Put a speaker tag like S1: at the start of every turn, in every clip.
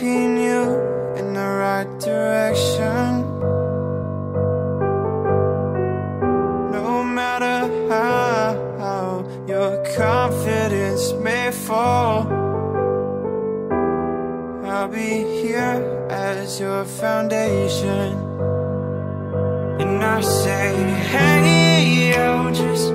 S1: keeping you in the right direction. No matter how, your confidence may fall I'll be here as your foundation. And I say, hey, you just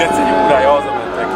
S2: Wielce nieurajowe tego.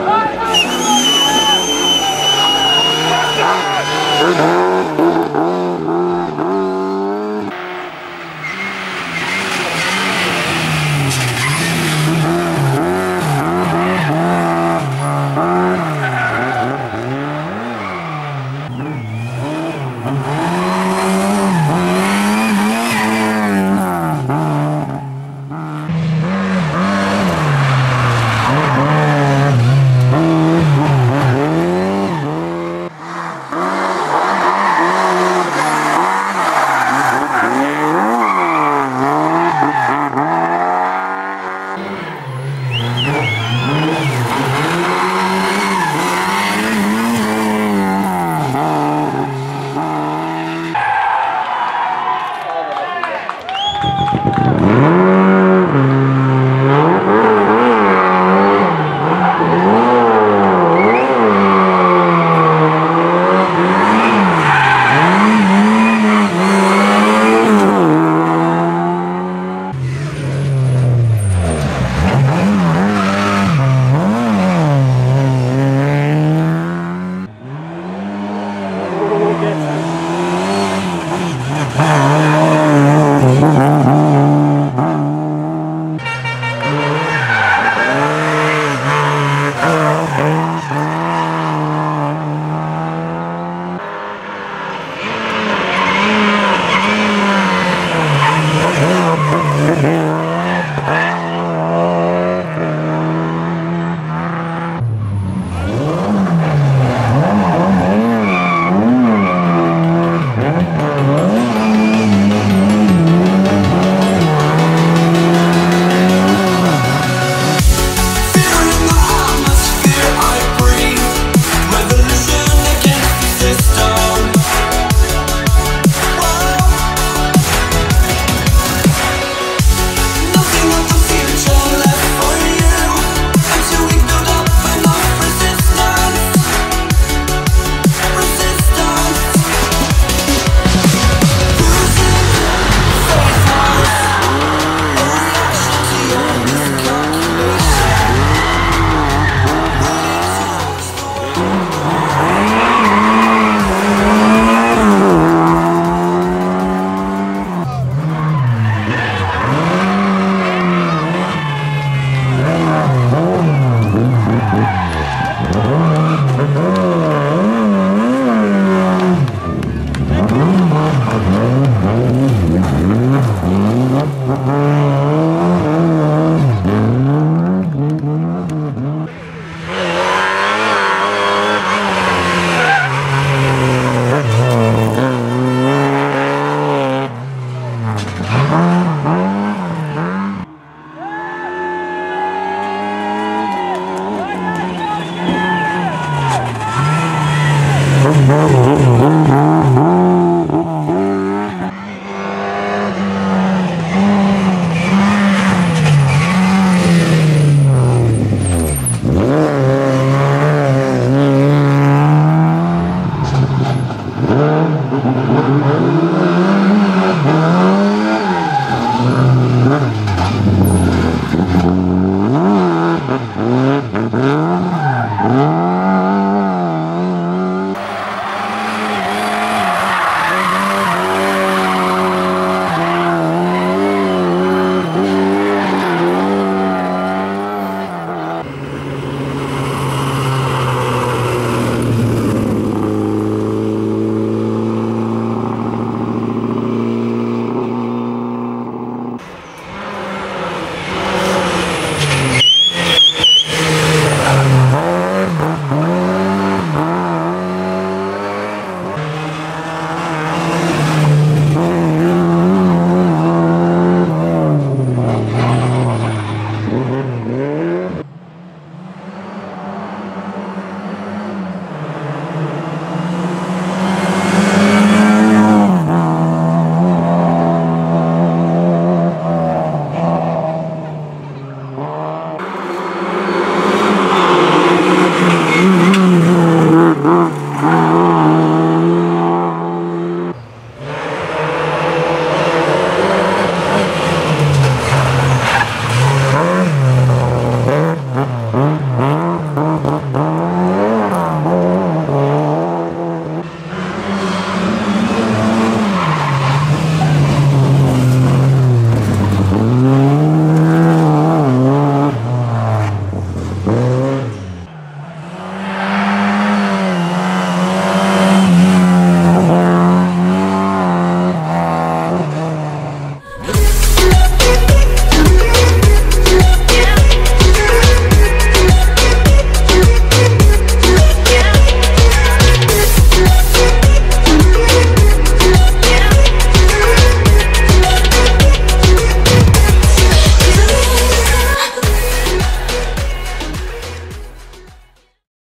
S2: Mm-hmm.